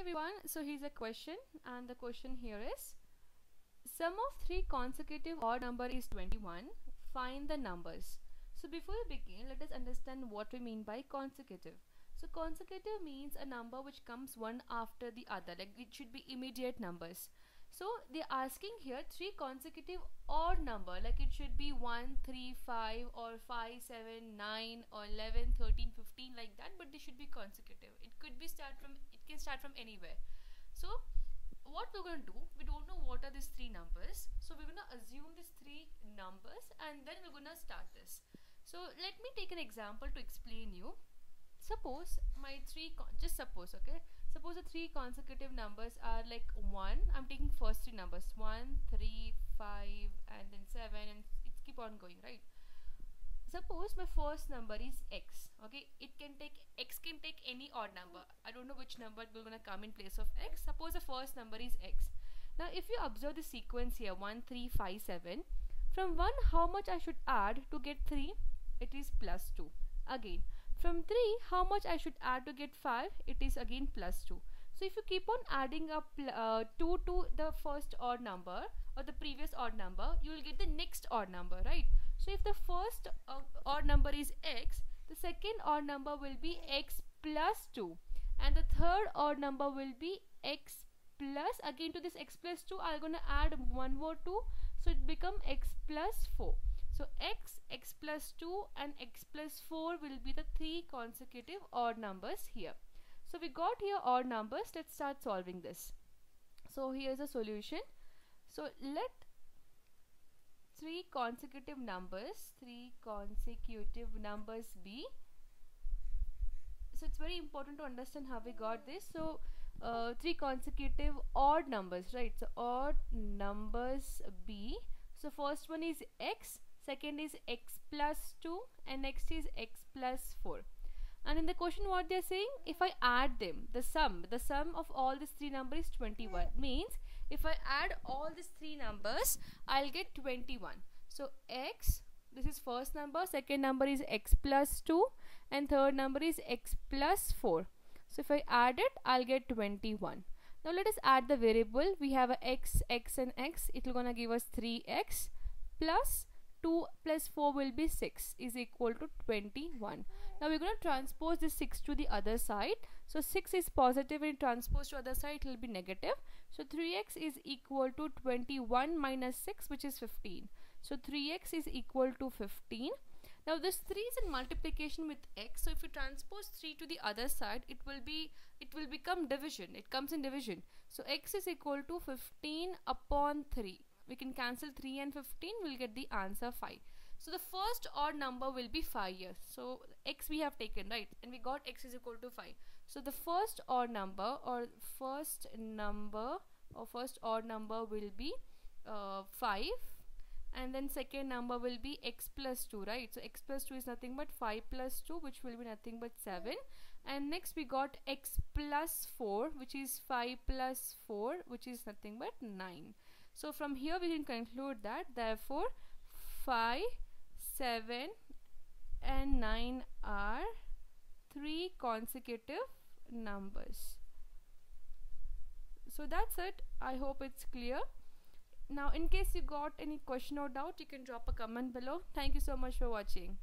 everyone, so here's a question and the question here is sum of three consecutive odd number is 21. Find the numbers. So before we begin, let us understand what we mean by consecutive. So consecutive means a number which comes one after the other, like it should be immediate numbers. So they're asking here three consecutive odd number, like it should be 1, 3, 5 or 5, 7, 9 or 11, 13, 15 like that, but they should be consecutive. It could be start from, it can start from anywhere. So what we're going to do, we don't know what are these three numbers. So we're going to assume these three numbers and then we're going to start this. So let me take an example to explain you. Suppose my three, just suppose, okay suppose the three consecutive numbers are like 1 I'm taking first three numbers. 1 3 5 and then 7 and it's keep on going right? Suppose my first number is x okay? It can take x can take any odd number. I don't know which number will gonna come in place of x. Suppose the first number is x. Now if you observe the sequence here 1 3 5 7 from 1 how much I should add to get 3 it is plus 2 again from 3, how much I should add to get 5? It is again plus 2. So if you keep on adding up uh, 2 to the first odd number or the previous odd number, you will get the next odd number, right? So if the first uh, odd number is x, the second odd number will be x plus 2 and the third odd number will be x plus again to this x plus 2 I'm going to add one more 2 so it become x plus 4 so x, x plus 2 and x plus 4 will be the three consecutive odd numbers here. So we got here odd numbers. Let's start solving this. So here's a solution. So let three consecutive numbers, three consecutive numbers be. So it's very important to understand how we got this. So uh, three consecutive odd numbers, right? So odd numbers be. So first one is x second is x plus 2 and next is x plus 4 and in the question what they're saying if I add them the sum the sum of all these three numbers is 21 means if I add all these three numbers I'll get 21 so x this is first number second number is x plus 2 and third number is x plus 4 so if I add it I'll get 21 now let us add the variable. We have a x x and x. It will gonna give us 3x plus 2 plus 4 will be 6 is equal to 21 now we're going to transpose this 6 to the other side. So 6 is positive and transpose to other side it will be negative. So 3x is equal to 21 minus 6 which is 15 so 3x is equal to 15 now this 3 is in multiplication with x. So if you transpose 3 to the other side it will be it will become division. It comes in division. So x is equal to 15 upon 3 we can cancel 3 and 15 we'll get the answer 5 so the first odd number will be 5 here so x we have taken right? And we got x is equal to 5 so the first odd number or first number or first odd number will be uh, 5 and then second number will be x plus 2 right? So x plus 2 is nothing but 5 plus 2 which will be nothing but 7 and next we got x plus 4 which is 5 plus 4 which is nothing but 9 so from here we can conclude that therefore 5, 7 and 9 are three consecutive numbers. So that's it. I hope it's clear. Now in case you got any question or doubt you can drop a comment below. Thank you so much for watching.